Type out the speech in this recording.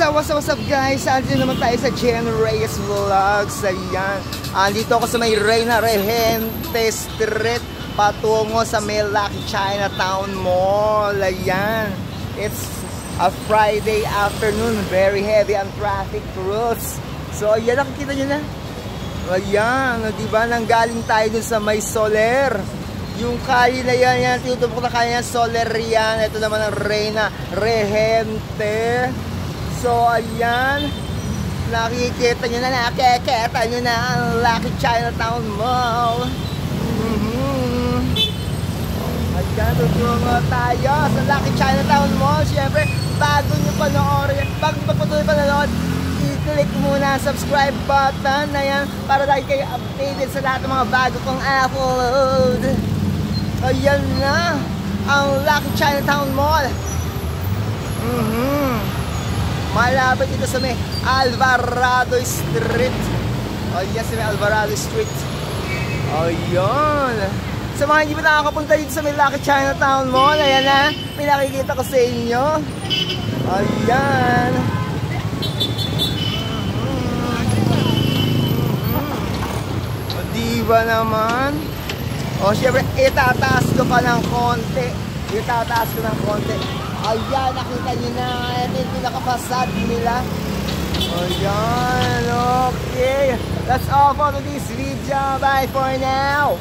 Up, what's up, what's up guys? Andito naman tayo sa Jen Reyes Vlogs. Ayan. Andito ako sa may Reyna Regente Street patungo sa Lucky Chinatown Mall. Ayan. It's a Friday afternoon. Very heavy ang traffic rules. So, ayan, nakikita nyo na. Ayan, di ba? Nanggaling tayo dun sa may Soler. Yung kali na yan, yan, tinutubok na kaya yan, Soler yan. Ito naman ang Reyna Regente. So, ayan. Nakikita nyo na, nakikita nyo na ang Lucky Chinatown Mall. Mm -hmm. Ayan, tutungo tayo sa Lucky Chinatown Mall. Siyempre, bago nyo panoorin, bago nyo patuloy panonood, i-click muna ang subscribe button na yan para lagi kayo updated sa lahat ng mga bago kong upload. Ayan na, ang Lucky Chinatown Mall. Mm-hmm. Malapit dito sa may Alvarado Street. Ayan sa may Alvarado Street. Ayun. Sa mga hindi pa nakakapunta dito sa may Lucky Chinatown Mall, ayan na, may nakikita ko sa inyo. Ayan. O, diba naman? O, syempre, itataas ko pa ng konti. Itataas ko ng konti. Ayan, nakita nyo na. Ito yung pinakapasad nila. Ayan, okay. That's all for this video. Bye for now.